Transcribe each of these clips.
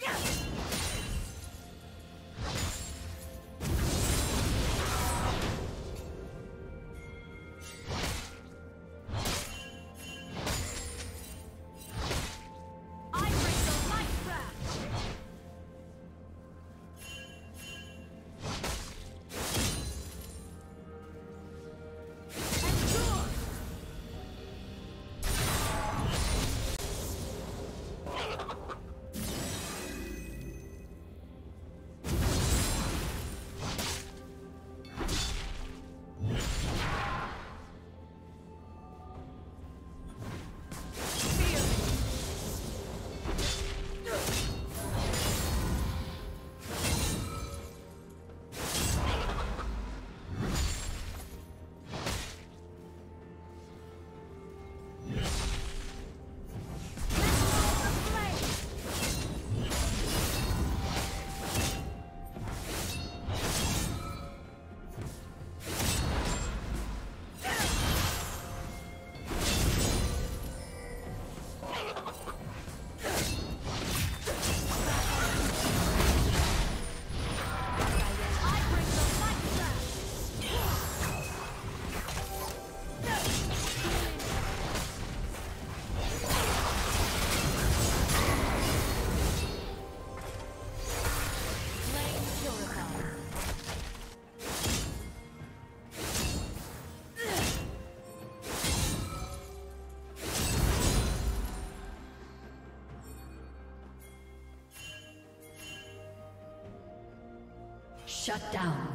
Yeah. Shut down.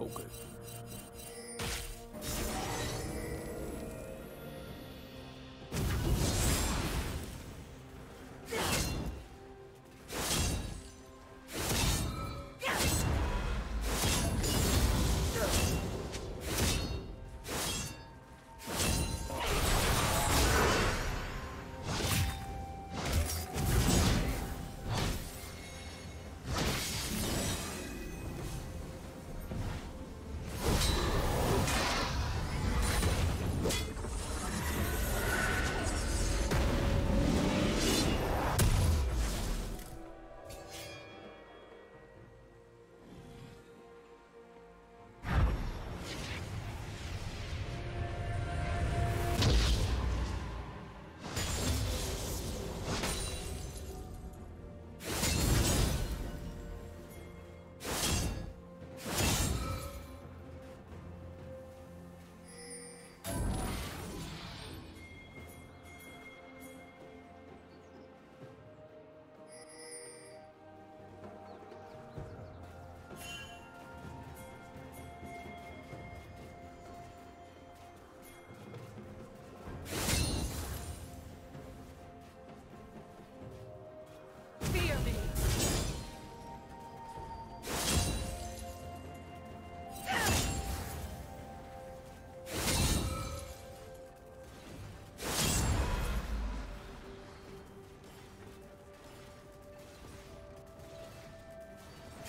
Okay.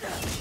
Yeah.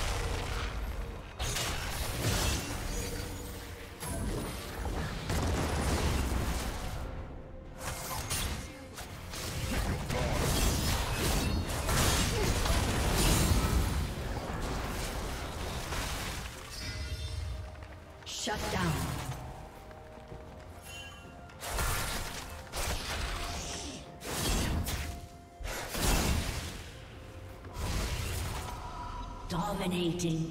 Dominating.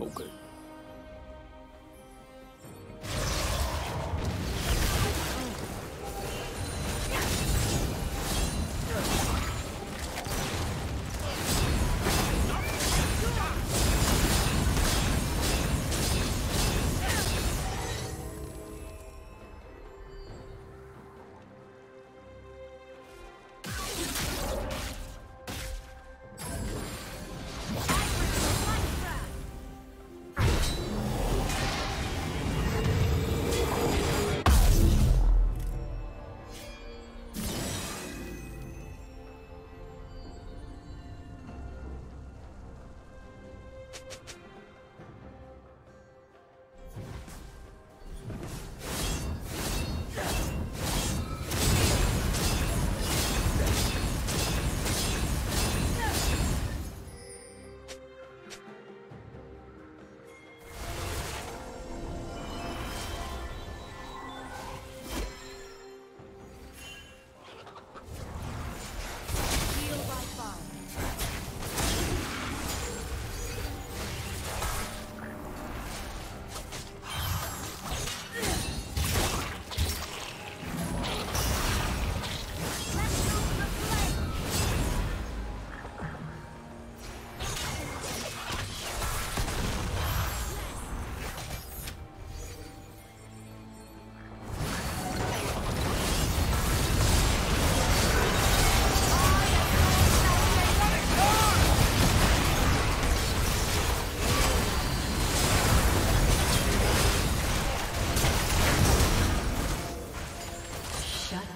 Okay.